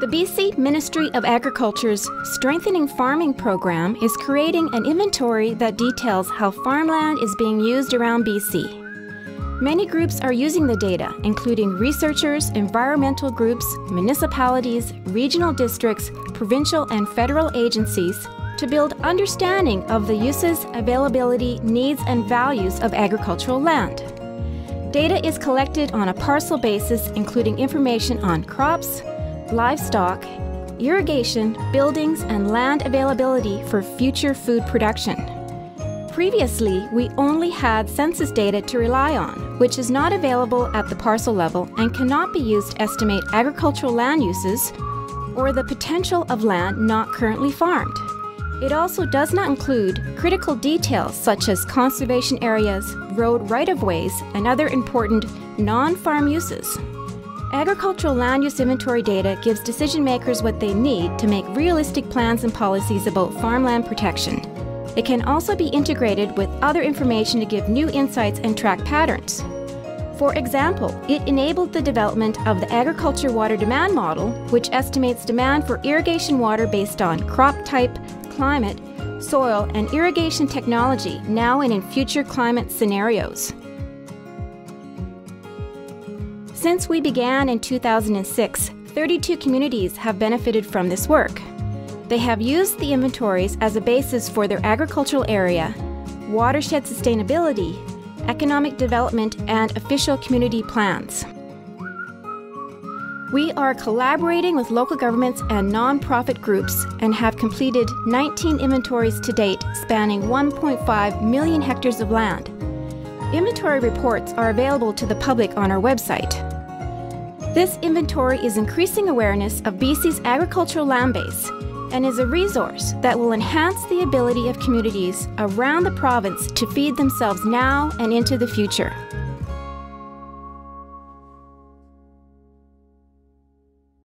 The BC Ministry of Agriculture's Strengthening Farming program is creating an inventory that details how farmland is being used around BC. Many groups are using the data, including researchers, environmental groups, municipalities, regional districts, provincial and federal agencies, to build understanding of the uses, availability, needs, and values of agricultural land. Data is collected on a parcel basis, including information on crops, livestock, irrigation, buildings, and land availability for future food production. Previously, we only had census data to rely on, which is not available at the parcel level and cannot be used to estimate agricultural land uses or the potential of land not currently farmed. It also does not include critical details such as conservation areas, road right of ways, and other important non farm uses. Agricultural land use inventory data gives decision makers what they need to make realistic plans and policies about farmland protection. It can also be integrated with other information to give new insights and track patterns. For example, it enabled the development of the agriculture water demand model, which estimates demand for irrigation water based on crop type, climate, soil, and irrigation technology now and in future climate scenarios. Since we began in 2006, 32 communities have benefited from this work. They have used the inventories as a basis for their agricultural area, watershed sustainability, economic development, and official community plans. We are collaborating with local governments and nonprofit groups and have completed 19 inventories to date spanning 1.5 million hectares of land. Inventory reports are available to the public on our website. This inventory is increasing awareness of BC's agricultural land base and is a resource that will enhance the ability of communities around the province to feed themselves now and into the future.